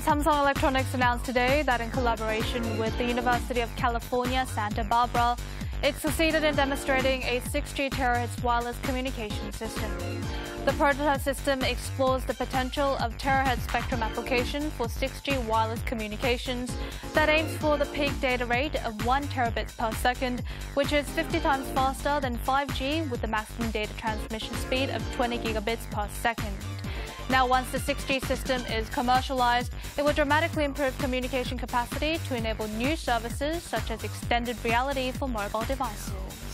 Samsung Electronics announced today that in collaboration with the University of California, Santa Barbara, it succeeded in demonstrating a 6G terahertz wireless communication system. The prototype system explores the potential of terahertz spectrum application for 6G wireless communications that aims for the peak data rate of 1 terabit per second, which is 50 times faster than 5G with the maximum data transmission speed of 20 gigabits per second. Now, once the 6G system is commercialized, it will dramatically improve communication capacity to enable new services such as extended reality for mobile devices.